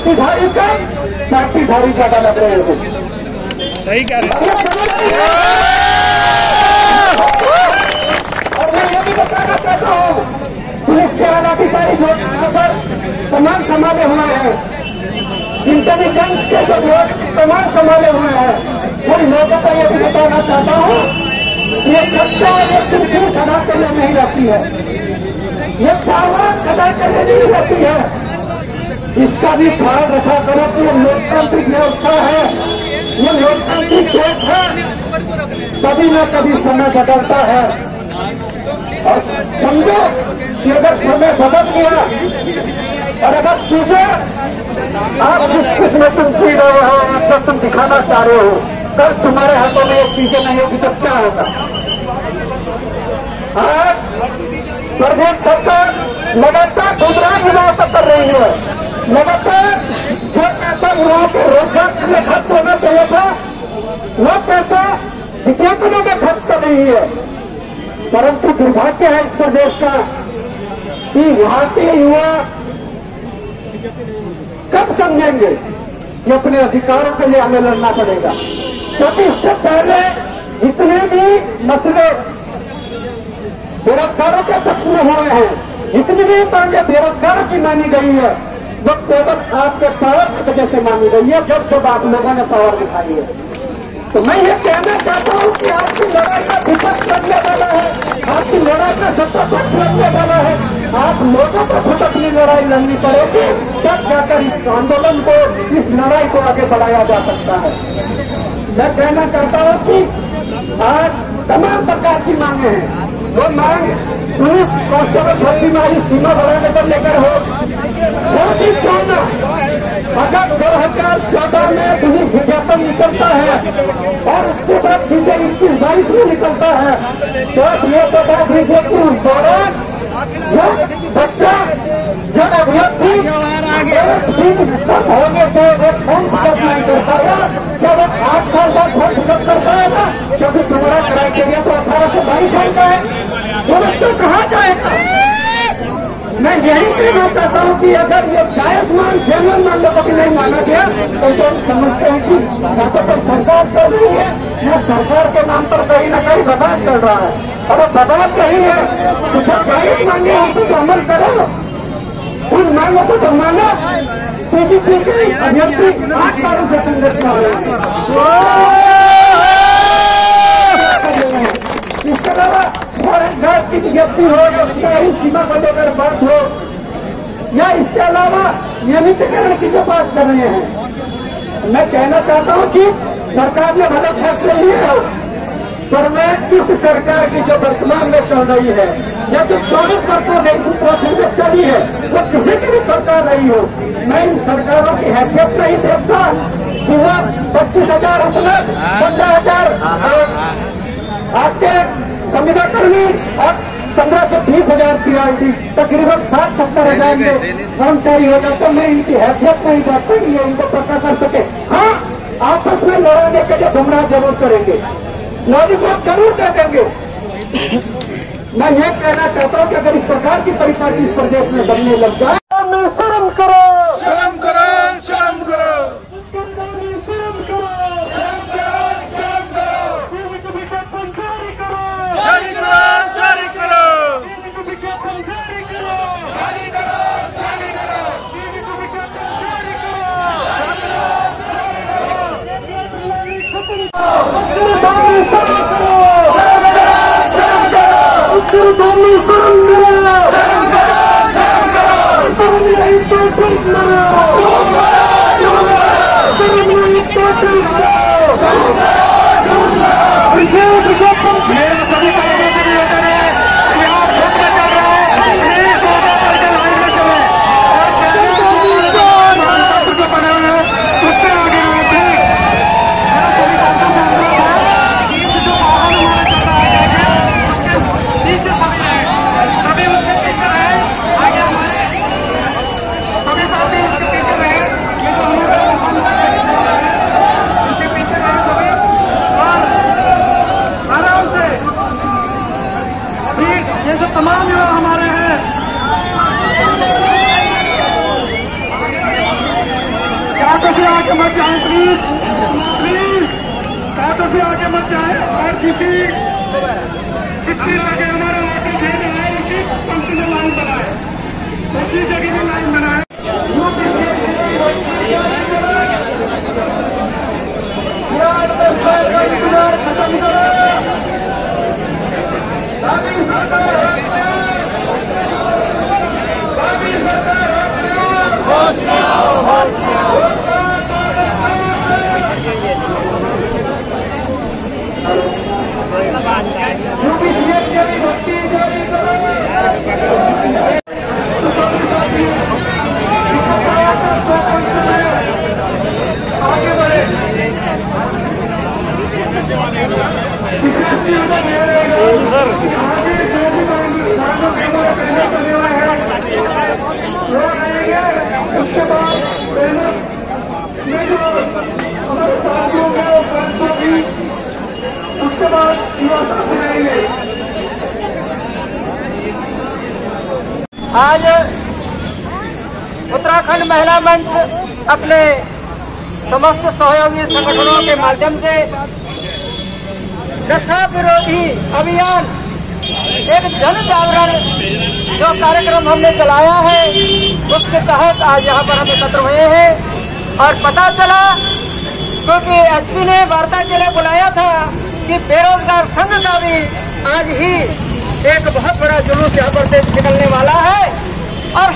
वर्षीधारी कम पैंतीधारी ज़्यादा लग रहे हो सही कह रहे हैं। और मैं ये भी बताना चाहता हूँ पुलिस के आलाधिकारी जो यहाँ पर सामान संभाले हुए हैं इंटेलिजेंस के जो लोग सामान संभाले हुए हैं उन लोगों को ये भी बताना चाहता हूँ ये सत्ता ये कुर्सी सदा के लिए नहीं रहती है। ये सामान सदा के लिए नहीं रहती है। इसका भी ख्याल रखा करो कि ये लोकतांत्रिक व्यवस्था है। ये लोकतांत्रिक देश है। कभी न कभी समय बदलता है। और समझो कि अगर समय बदल गया, और अगर चीज़ें आप जिस किस्म तुम जी रहे हो आपको तुम दिखाना चाह रहे हो, कल तुम्हारे हाथों में ये चीज़ें नहीं होगी तो क्या होगा? आज प्रदेश सरकार लगातार गुमराह युवाओं कर रही है। लगातार जो पैसा युवाओं के रोज़गार के लिए खर्च होना चाहिए था वो पैसा विज्ञापनों में खर्च कर रही है परंतु दुर्भाग्य है इस प्रदेश का कि वहाँ के युवा कब समझेंगे कि अपने अधिकारों के लिए हमें लड़ना पड़ेगा क्योंकि इससे पहले जितने भी मसले बेरोजगारों के पक्ष में हुए हैं जितनी भी मांगे बेरोजगारों की मानी गई है वो केवल आपके पावर की वजह से मानी गई है। जब जब आप लोगों ने पावर दिखाई है। तो मैं ये कहना चाहता हूँ कि आपकी लड़ाई का विपक्ष लड़ने वाला है। आपकी लड़ाई का सत्ता पक्ष लड़ने वाला है। आप लोगों को खुद अपनी लड़ाई लड़नी पड़ेगी। तब जाकर इस आंदोलन को, इस लड़ाई को आगे बढ़ाया जा सकता है। मैं कहना चाहता हूँ कि आज तमाम प्रकार की मांगे हैं। वो मांग पुलिस, कांस्टेबल, भर्ती में सीमा बढ़ाने को लेकर हो। बहुत ही अगर दो हज़ार चौदह में पुलिस विज्ञापन निकलता है और उसके बाद सीधे इक्कीस बाईस में निकलता है। तो आप ये बता दीजिए कि उस दौरान जो बच्चा, जब अभ्यर्थी कम होने से वो फ़ोन फिलअप नहीं कर पाएगा क्या वो आठ साल बाद फॉर्म फिलअप कर पाएगा क्योंकि तुम्हारा क्राइटेरिया तो अठारह से बाईस साल का है। वो बच्चा, कहाँ जाएगा? मैं यही कहना चाहता हूँ कि अगर ये जायज़ मान जेनरल मांगों को भी नहीं माना गया तो हम समझते हैं कि या तो सरकार चल रही है, या सरकार के नाम पर कहीं ना कहीं दबाव चल रहा है। और वो दबाव नहीं है तो जो जायज़ मांगे उनको तो अमल करो, उन मांगों को तो मानो बीजेपी के अभ्यर्थी आठ सालों से संघर्ष कर रहे हैं इसके अलावा फॉरेन जाट की विज्ञप्ति हो, या उसकी सीमा को लेकर बात हो, या इसके अलावा नियमितीकरण की जो बात कर रहे हैं, मैं कहना चाहता हूँ कि सरकार ने भले फैसले लिए हो, पर मैं इस सरकार की जो वर्तमान में चल रही है, या जो चौबीस वर्षों में प्रोसेस में चली है, वो किसी की भी सरकार नहीं हो। मैं इन सरकारों की हैसियत नहीं देखता। कि वो पच्चीस हज़ार अपना पंद्रह हज़ार आपके संविदा कर्मी और पंद्रह से बीस हज़ार पीआईटी तकरीबन साठ सत्तर हज़ार के कर्मचारी होगा तो मैं इनकी हैसियत नहीं देखता कि ये इनको पता कर सके। हाँ आपस में लड़ाने के लिए गुमराह ज़रूर करेंगे। लॉलीपॉप ज़रूर दे देंगे। मैं ये कहना चाहता हूँ कि अगर इस प्रकार की परिपाटी इस प्रदेश में बनने लग जाए মুসলমান मत जाए प्लीज़ प्लीज़ ऑटो से आगे मत जाए। और किसी कितनी लगे हमारा ऑटो भेज रहा है उसी पंक्ति में लाइन बनाए। उसी जगह में लाइन बनाए खत्म करो अभी सरकार अभी सरकार यूपी सीएम के लिए भक्ति जारी करो आगे बढ़े विशेष न्यूज़ दे रहे हैं सर आज उत्तराखंड महिला मंच अपने समस्त सहयोगी संगठनों के माध्यम से नशा विरोधी अभियान, एक जन जागरण जो कार्यक्रम हमने चलाया है, उसके तहत आज यहाँ पर हम एकत्र हुए हैं। और पता चला, क्योंकि एसपी ने वार्ता के लिए बुलाया था कि बेरोजगार संघ का भी आज ही एक बहुत बड़ा जुलूस यहाँ पर से निकलने वाला है। और